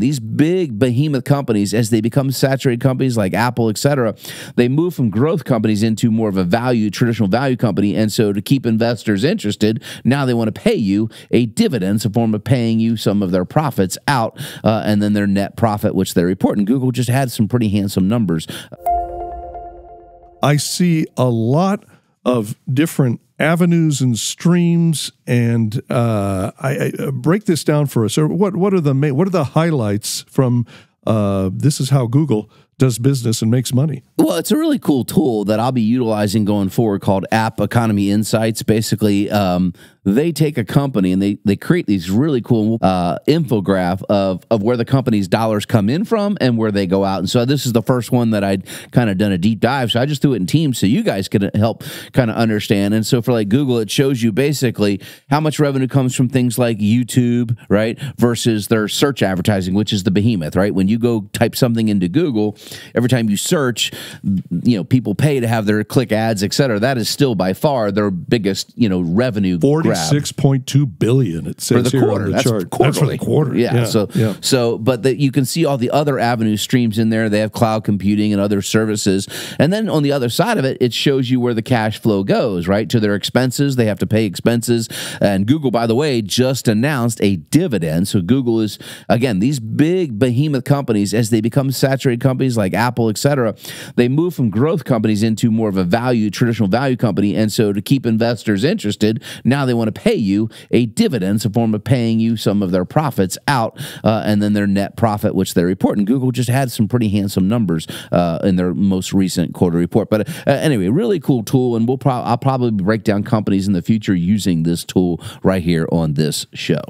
these big behemoth companies, as they become saturated companies like Apple, et cetera, they move from growth companies into more of a value, traditional value company. And so to keep investors interested, now they want to pay you a dividend, a form of paying you some of their profits out uh, and then their net profit, which they report. And Google just had some pretty handsome numbers. I see a lot of different avenues and streams, and uh, I, I, break this down for us. Or what what are the main, what are the highlights from uh, this? Is how Google does business and makes money. Well, it's a really cool tool that I'll be utilizing going forward called App Economy Insights. Basically, um, they take a company and they they create these really cool uh, infograph of of where the company's dollars come in from and where they go out. And so this is the first one that I'd kind of done a deep dive. So I just threw it in teams so you guys can help kind of understand. And so for like Google, it shows you basically how much revenue comes from things like YouTube, right, versus their search advertising, which is the behemoth, right? When you go type something into Google, every time you search, you know, people pay to have their click ads, et cetera. That is still by far their biggest, you know, revenue. Forty six point two billion. It says for the quarter. the That's chart. quarterly. That's for the quarter. Yeah. yeah so yeah. so, but the, you can see all the other avenue streams in there. They have cloud computing and other services, and then on the other side of it, it shows you where the cash flow goes. Right to their expenses. They have to pay expenses, and Google, by the way, just announced a dividend. So Google is again these big behemoth companies as they become saturated companies like Apple, et cetera. They move from growth companies into more of a value, traditional value company, and so to keep investors interested, now they want to pay you a dividend, a form of paying you some of their profits out uh, and then their net profit, which they report. And Google just had some pretty handsome numbers uh, in their most recent quarter report. But uh, anyway, really cool tool, and we'll pro- I'll probably break down companies in the future using this tool right here on this show.